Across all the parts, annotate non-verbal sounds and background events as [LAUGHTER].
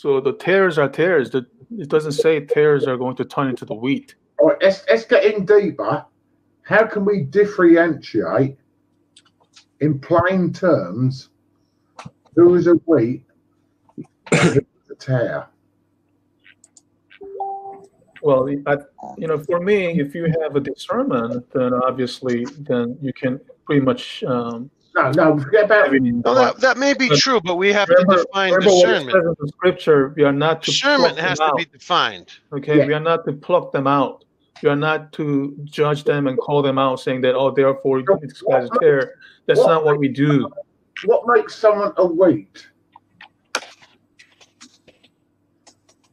So the tares are tares. The, it doesn't say tares are going to turn into the wheat. All right, let's, let's get in deeper. How can we differentiate in plain terms who is a wheat and who is a tare? Well, I, you know, for me, if you have a discernment, then obviously, then you can pretty much. Um, No, no, forget about I mean, Well, that, that may be But true, but we have remember, to define remember what it discernment. says in the scripture. We are not to Discernment pluck has them to out. be defined. Okay, Yeah. we are not to pluck them out. We are not to judge them and call them out, saying that oh, therefore this guy's a tare. That's not what we do. what makes someone a wheat?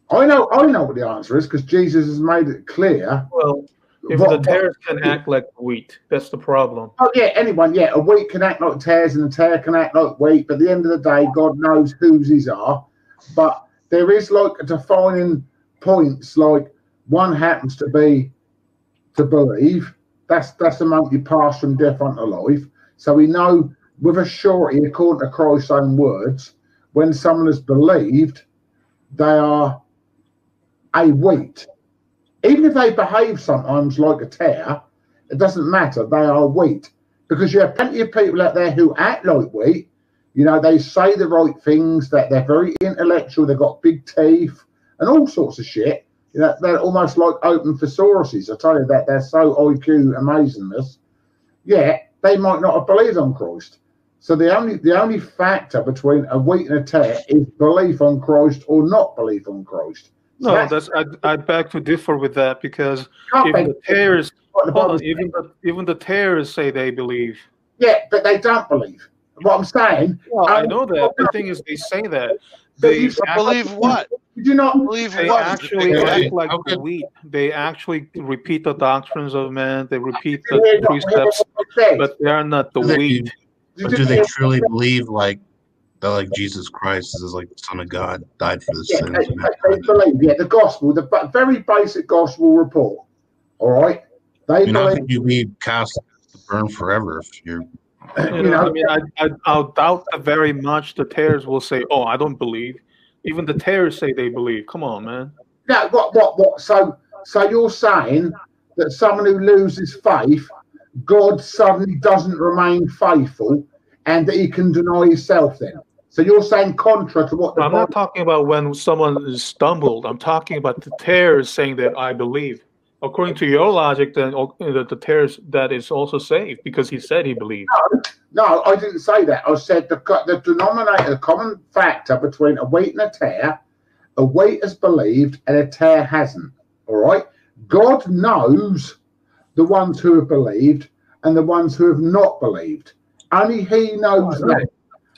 I know, I know what the answer is because Jesus has made it clear. Well, if What- the what- can act like wheat, that's the problem. Oh yeah, anyone, yeah, a wheat can act like tares and a tare can act like wheat, but at the end of the day, God knows whose these are. But there is like a defining points, like one happens to be to believe. That's that's the moment you pass from death unto life. So we know with a surety, according to Christ's own words, when someone has believed, they are a wheat. Even if they behave sometimes like a tare, it doesn't matter. They are wheat because you have plenty of people out there who act like wheat. You know, they say the right things. That they're very intellectual. They've got big teeth and all sorts of shit. You know, they're almost like open thesauruses. I tell you that they're so IQ amazingness. Yeah, they might not have believed on Christ. So the only the only factor between a wheat and a tare is belief on Christ or not belief on Christ. So No, that's- that's I, I beg to differ with that because even the tares, the on, even the even the tares say they believe. Yeah, but they don't believe. What I'm saying, Well, I Um, know that. The thing is, they say that But they you Believe what? did you not? Believe they what? actually Okay, act like okay. the wheat. They actually repeat the doctrines of man. They repeat Did you hear the precepts, what but they are not the Do wheat. You But do they truly believe like that like Jesus Christ is like the Son of God, died for the Yeah, sins? they, and they- they believe. Yeah, the gospel, the very basic gospel report. All right, they you know, I believe. think you'd be cast to burn forever if you're [CLEARS THROAT] You You know, I mean, I, I, I'll doubt very much the tares will say, "Oh, I don't believe." Even the tares say they believe. Come on, man. no, what, what, what? So, so you're saying that someone who loses faith, God suddenly doesn't remain faithful, and that he can deny himself. Then, so you're saying contra to what the I'm not talking about when someone is stumbled. I'm talking about the tares saying that I believe. According to your logic, then the, the tares that is also saved because he said he believed. No, no, I didn't say that. I said the the denominator, the common factor between a wheat and a tare, a wheat has believed and a tare hasn't. All right. God knows the ones who have believed and the ones who have not believed. Only He knows Oh, I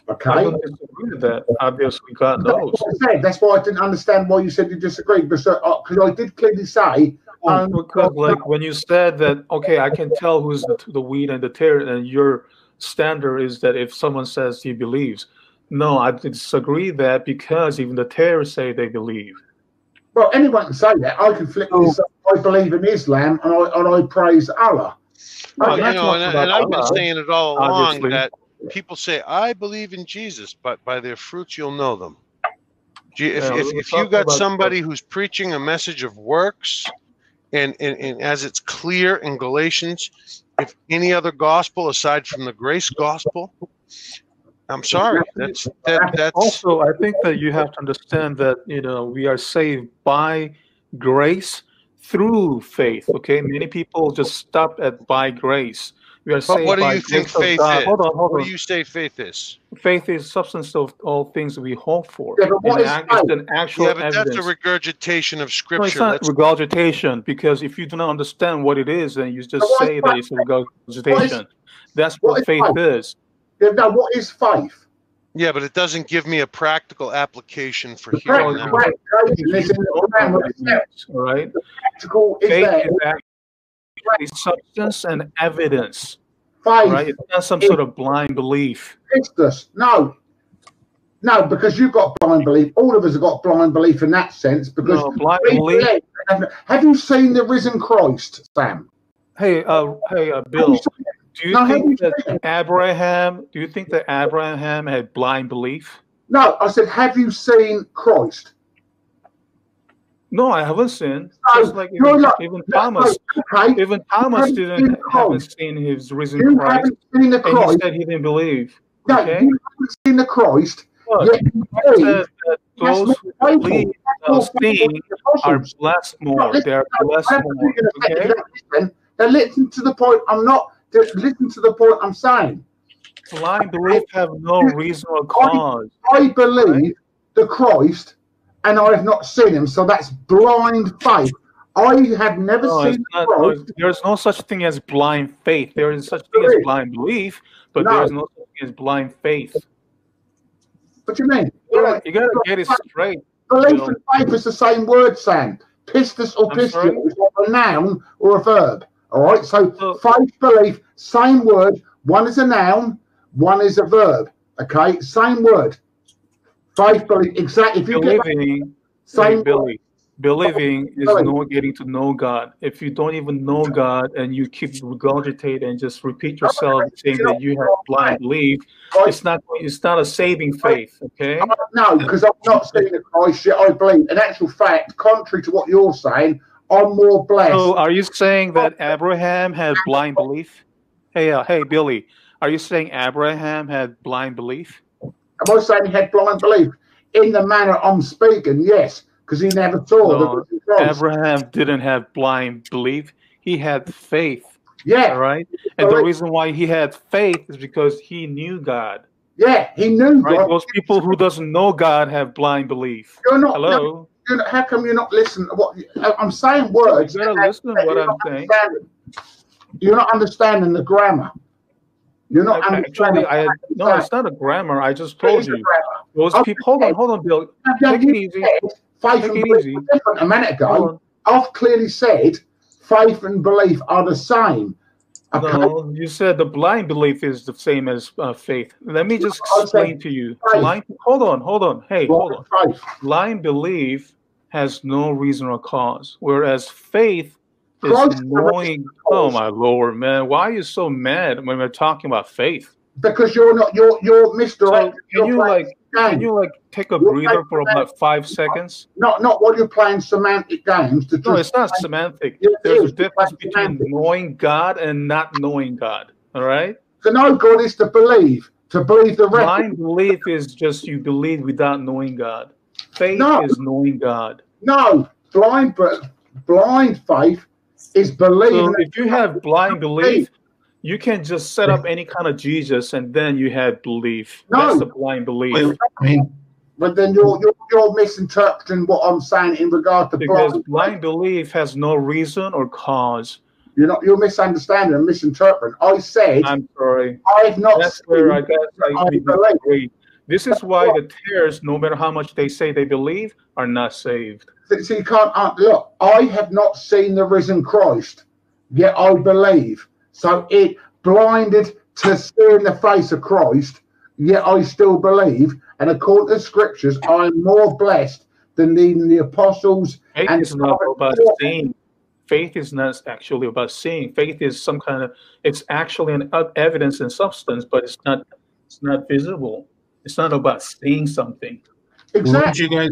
know. that. I Okay. don't disagree with that. Obviously, God That's knows. what I said. That's why I didn't understand why you said you disagreed because uh, 'cause I did clearly say um, because like when you said that okay i can tell who's the, the wheat and the tare and your standard is that if someone says he believes no i disagree that because even the terrorists say they believe well, anyone can say that. I can flip Oh. this. up. I believe in Islam and I and I praise Allah. No, you that's know, not and, about and I've been saying it all along obviously. that people say, I believe in Jesus, but by their fruits you'll know them. If, Yeah, if, if you got somebody who's preaching a message of works, and, and, and as it's clear in Galatians, if any other gospel aside from the grace gospel, I'm sorry, that's that. that's also i think that you have to understand that you know we are saved by grace through faith okay? Many people just stop at by grace we are But saved what do by you think faith God. is? hold on hold what do you say faith is? faith is substance of all things we hope for. Yeah, but what An is it's an actual Yeah, but evidence. that's a regurgitation of no, it's scripture. not Let's regurgitation because if you do not understand what it is, then you just But what say is that it's a regurgitation. That's what what is faith faith? is. Yeah, No, what is faith? Yeah, but it doesn't give me a practical application for The here and practical now. application is in the All right. Practical is Faith there. is actually substance and evidence. Faith Right. It's not some sort of blind belief. Christus. No. No, because you've got blind belief. All of us have got blind belief in that sense. Because No, blind belief. believe- Have you seen the risen Christ, Sam? Hey, uh, hey, uh, Bill. Do you No, think you that seen? Abraham? Do you think that Abraham had blind belief? No, I said, have you seen Christ? No, I haven't seen. No, Just like even, not- even Thomas, even Thomas didn't haven't seen his risen you Christ, seen the and he said he didn't believe. No, okay. you haven't seen the Christ. But Yet you he believe said that that's those who believe That's without not faithful seeing to the are blessed more. They are blessed more. Okay. Now listen to the point. I'm not. Listen to the point I'm saying. Blind belief have no reason or cause. I believe the Christ, and I have not seen him. So that's blind faith. I have never No, seen not, the no, there's no such thing as blind faith. There is such thing as blind belief, but No. there's no such thing as blind faith. What do you mean? You gotta, you gotta get it straight. Belief know. and faith is the same word, Sam. Pistis or pistol is a noun or a verb. All right. So So- faith, belief, same word. One is a noun, one is a verb. Okay, same word. Belief, exactly. If you get that Believing, [LAUGHS] same Billy, believing is Billy. no getting to know God. If you don't even know God and you keep regurgitate and just repeat yourself saying that you have blind belief, it's not it's not a saving faith. Okay. No, because I've not seen the Christ yet. I believe. In actual fact, contrary to what you're saying, I'm more blessed. So are you saying that Abraham had blind belief? Hey, uh, hey, Billy, are you saying Abraham had blind belief? Am I saying he had blind belief? In the manner I'm speaking, yes, because he never saw No, Abraham didn't have blind belief. He had faith. Yeah, All right. And the reason why he had faith is because he knew God. yeah, he knew Right? God. Those people who doesn't know God have blind belief. You're not. Hello. You're not- how come you're not listening? What I'm saying words. You that- listen to what I'm saying. You're not understanding the grammar. You're not Actually, understanding. I no, it's not a grammar. I just told you. Those Okay. people. Hold on, hold on, Bill. Now, Take it easy. Faith Take and belief easy. different a minute ago. I've clearly said faith and belief are the same. Okay? No, you said the blind belief is the same as uh, faith. Let me just explain to you. Blind. Hold on, hold on. Hey, hold on. Blind belief has no reason or cause, whereas faith is is knowing. Oh my lord, man! Why are you so mad when we're talking about faith? Because you're not. You're you're So misdirected. can you like game. can you like take a You're breather for about five seconds? not not while you're playing semantic games. To No, it's not semantic. It There's a difference between semantic. knowing God and not knowing God. All right. to know God is to believe. To believe the record. Blind belief is just you believe without knowing God. Faith No. is knowing God. No, blind but blind faith is believing. So if you have blind belief, you can just set up any kind of Jesus and then you have belief. No. That's the blind belief. I mean, but then you're, you're you're misinterpreting what I'm saying in regard to Because blind. blind belief has no reason or cause. You're not you're misunderstanding and misinterpreting. I said I'm sorry. I've not That's seen. where I guess I I believe. This is why the tares, no matter how much they say they believe, are not saved. So you can't uh, look. I have not seen the risen Christ, yet I believe. So it blinded to seeing the face of Christ, yet I still believe. And according to the scriptures, I am more blessed than even the apostles. Faith And is not about seeing. Faith is not actually about seeing. Faith is some kind of. It's actually an uh, evidence and substance, but it's not. It's not visible. It's not about seeing something. Exactly. wouldn't you guys